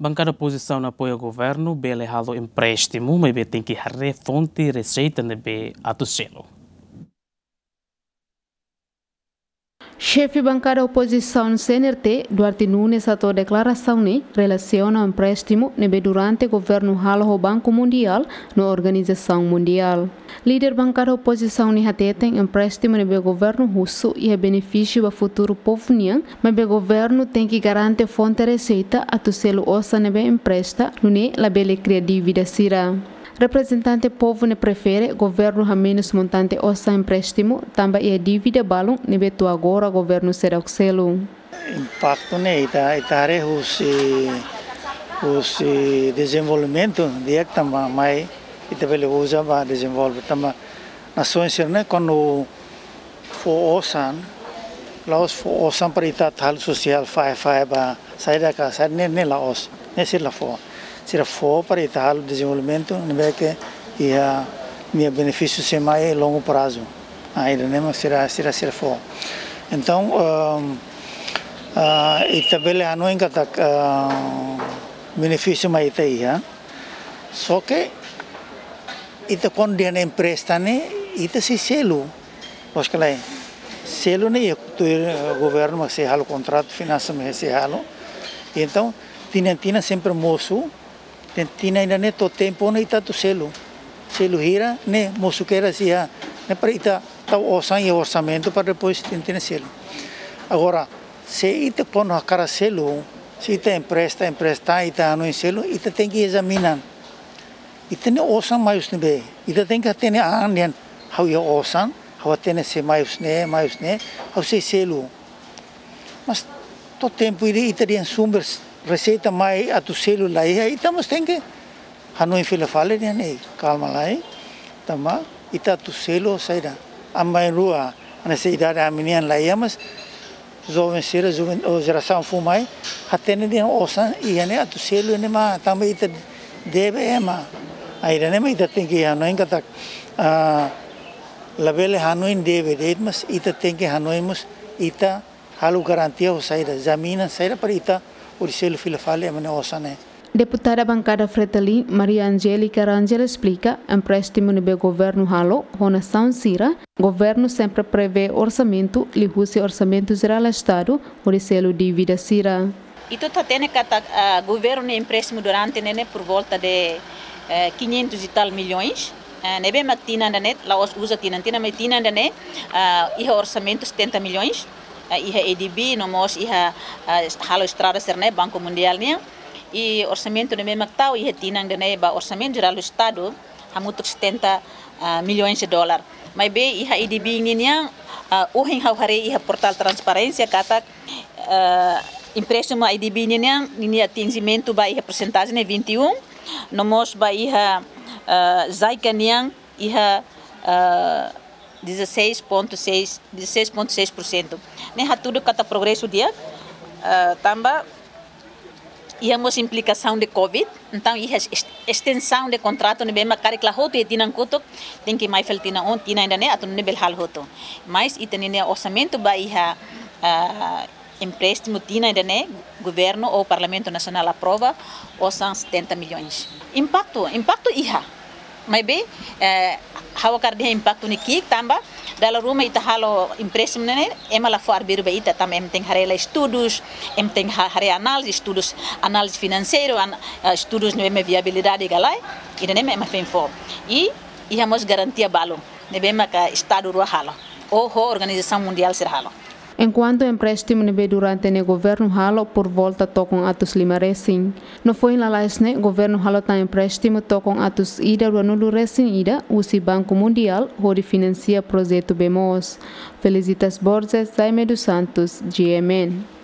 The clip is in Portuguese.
Bancada oposição apoia o governo, bele halo empréstimo, mas tem que refonte receita nebe ato selo. Chefe bancada oposição CNRT, Duarte Nunes, atou declaração ne relaciona o empréstimo nebe durante o governo halo Banco Mundial na Organização Mundial. Líder bancada oposição ne hateten empréstimo nebe governo russo e é benefício para futuro povo nian, mas o governo tem que garantir fonte receita a tu selo ossa nebe empresta, nune la bele cria dívida sira. Representante povo ne prefere governo menos montante ossa empréstimo, também é dívida balão ne beto agora governo será o selo. Impacto ne ita itare os os desenvolvimento de também mais ita bele usa ba desenvolve também nações né quando for osan laos for osan para ita tal social fai fai ba saída ka saída ne ne laos ne se la for for para evitar o desenvolvimento, não é que ia meu benefício ser mais longo prazo. Ainda não será será será for. Então, um, uh, e também ano em cada uh, benefício mais ita ia. Só que ita quando dia na empresa né, ita se selo. Acho que lá selo né, o governo mas se halo contrato finança mas se halo. Então, tinha tinha sempre moço tina ina ne to tempo ne ita tu selo selo hira ne mosuqueira sia ne para ita tau osan e orçamento para depois tinha selo agora se ita pono a cara selo se ita empresta empresta ita ano em selo ita tem que examinar. Ita ne osan mais ne be. Ita tem que ter a andian. How you osan how tem se mais ne mais ne how se selo mas to tempo ita dia sumbers receita mai atu selu lai hai tem que hanoi fila fale ni nei calma lai tama ita tu selo saida amai rua ana se idade aminian lai mas jovem sera jovem o geração fumai hatene dia osan i ane atu selo ne ma tama ita deve ema ai ne ma ita tem que hanoi a labele hanoi deve de mas ita tem que hanoi mus ita halu garantia o saida zamina saida para ita Filafale é. Deputada bancada Fretalin, Maria Angélica Rangel explica, empréstimo no governo halo, Ronação Sira, governo sempre prevê orçamento, lihuse orçamento geral do Estado, Urselo dívida Sira. Itu tá tendo que uh, governo empréstimo durante né, por volta de uh, 500 e tal milhões. Nebe mak tina né, lá usa tina, tina mas tina né, uh, e orçamento 70 milhões. Iha EDB nomos iha halo estrada serne Banco Mundial nia. E orçamento de mesmo tau iha tinang de ba orçamento geral do estado hamutuk 70 milhões de dólar. Mas be iha EDB nia uhin hau hari iha portal transparência kata empréstimo IDB nia nia atingimento ba iha percentagem 21 nomos ba iha zaica nia iha 16.6 16.6%. Nem tudo kata progresso dia? Uh, tamba? Íamos implicação de covid? Então ia extensão de contrato ne bema kari kla hoto e tinan kutok tem que mais feltina on tina ainda ne atun nível hal hoto mas itanine orçamento ba ia uh, empréstimo tina ainda ne governo ou parlamento nacional aprova ou são 70 milhões. Impacto impacto iha mas bem eh, hawa kardi impacto ni kik tamba dala rumah ita halo impressum nene ema la for biru be ita tam em tem harela estudos em tem hare análise estudos análise financeiro an, uh, estudos no ema viabilidade galai ida nem ema fem for e e hamos garantia balo nebema ka estado ru halo. Ou organização mundial ser halo Enquanto o empréstimo nebe durante o governo halo por volta tocam atos lima recém. No foi na laisne governo halo tá empréstimo tocam atos ida ruanulu recém ida usi Banco Mundial onde financia projeto BMOS. Felicitas Borges, Jaime dos Santos, GMN.